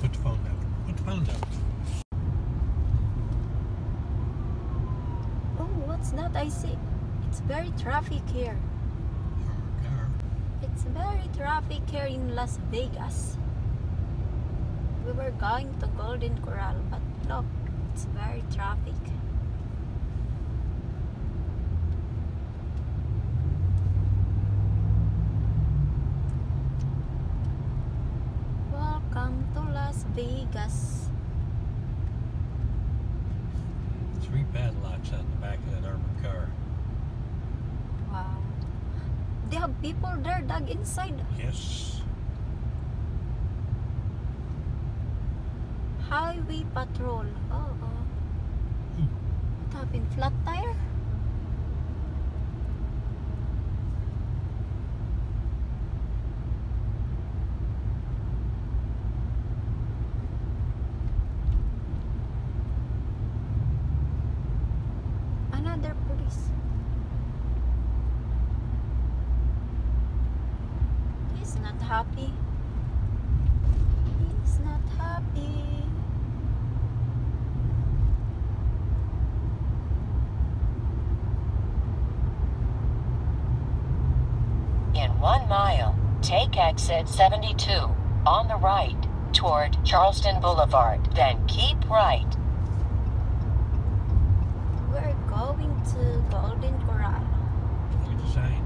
Put the phone down. Put the phone down. Oh, what's that I see? It's very traffic here. It's very traffic here in Las Vegas. We were going to Golden Corral, but look, it's very traffic. To Las Vegas. Three padlocks on the back of that armored car. Wow. They have people there dug inside. Yes. Highway patrol. Oh, oh. Hmm. What happened? Flat tire? Another police. He's not happy. He's not happy. In one mile, take exit 72 on the right toward Charleston Boulevard. Then keep right. We're going to Golden Corral. Look at the sign.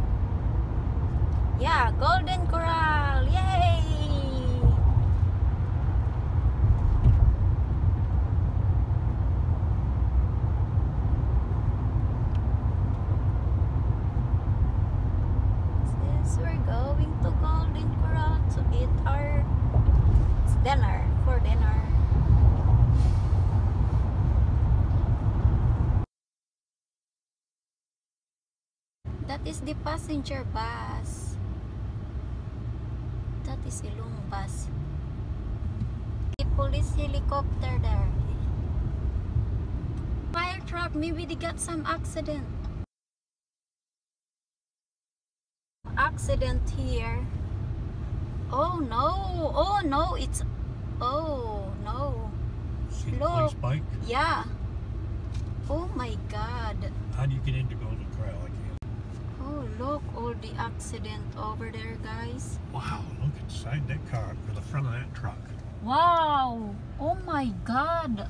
Yeah, Golden Corral. Going to Golden Corral to eat our dinner for dinner. That is the passenger bus. That is Ilong bus. The police helicopter there. Fire truck, maybe they got some accident. Accident here. Oh no, oh no, it's, oh no. See Look. bike? Yeah. Oh my god. How do you get into Golden? I can't. Oh look, all the accident over there guys. Wow, look inside that car or the front of that truck. Wow! Oh my god!